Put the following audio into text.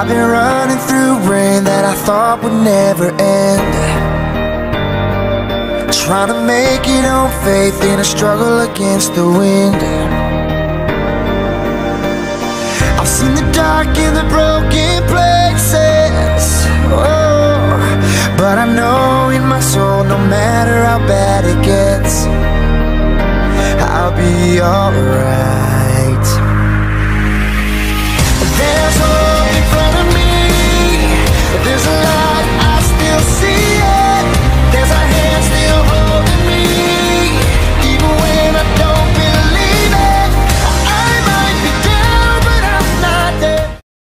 I've been running through rain that I thought would never end. Trying to make it on faith in a struggle against the wind. I've seen the dark and the broken places. Oh, but I know in my soul, no matter how bad it gets, I'll be alright.